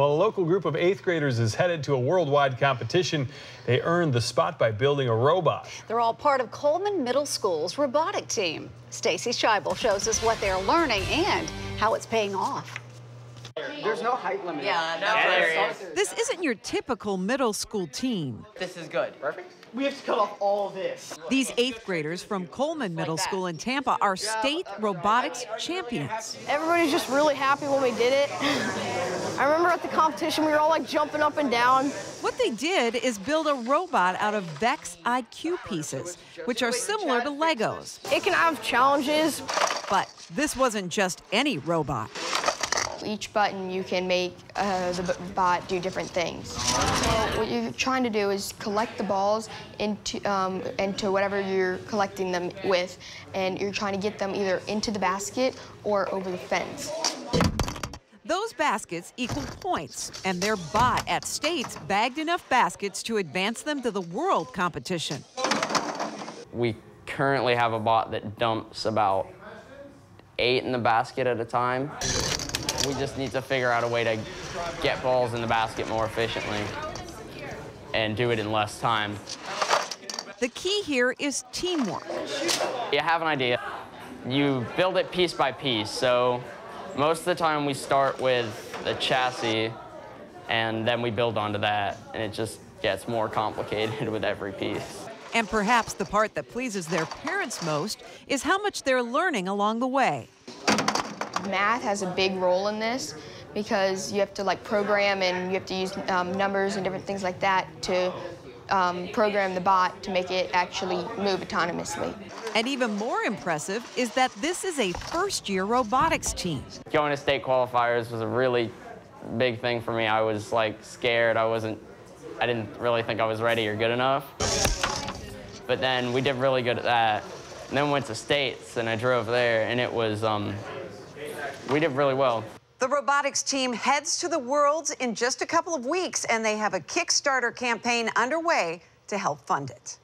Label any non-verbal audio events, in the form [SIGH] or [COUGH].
Well, a local group of eighth graders is headed to a worldwide competition. They earned the spot by building a robot. They're all part of Coleman Middle School's robotic team. Stacy Scheibel shows us what they're learning and how it's paying off. There's no height limit. Yeah, no worries. This isn't your typical middle school team. This is good. Perfect. We have to cut off all this. These eighth graders from Coleman Middle School in Tampa are state robotics champions. Everybody's just really happy when we did it. I remember at the competition, we were all like jumping up and down. What they did is build a robot out of Vex IQ pieces, which are similar to Legos. It can have challenges. But this wasn't just any robot. Each button you can make uh, the bot do different things. So what you're trying to do is collect the balls into, um, into whatever you're collecting them with, and you're trying to get them either into the basket or over the fence. Those baskets equal points, and their bot at States bagged enough baskets to advance them to the world competition. We currently have a bot that dumps about eight in the basket at a time. We just need to figure out a way to get balls in the basket more efficiently and do it in less time. The key here is teamwork. You have an idea, you build it piece by piece. So most of the time we start with the chassis and then we build onto that and it just gets more complicated [LAUGHS] with every piece. And perhaps the part that pleases their parents most is how much they're learning along the way math has a big role in this because you have to like program and you have to use um, numbers and different things like that to um, program the bot to make it actually move autonomously. And even more impressive is that this is a first-year robotics team. Going to state qualifiers was a really big thing for me. I was like scared. I wasn't, I didn't really think I was ready or good enough. But then we did really good at that. And then went to states and I drove there and it was, um, we did really well. The robotics team heads to the Worlds in just a couple of weeks, and they have a Kickstarter campaign underway to help fund it.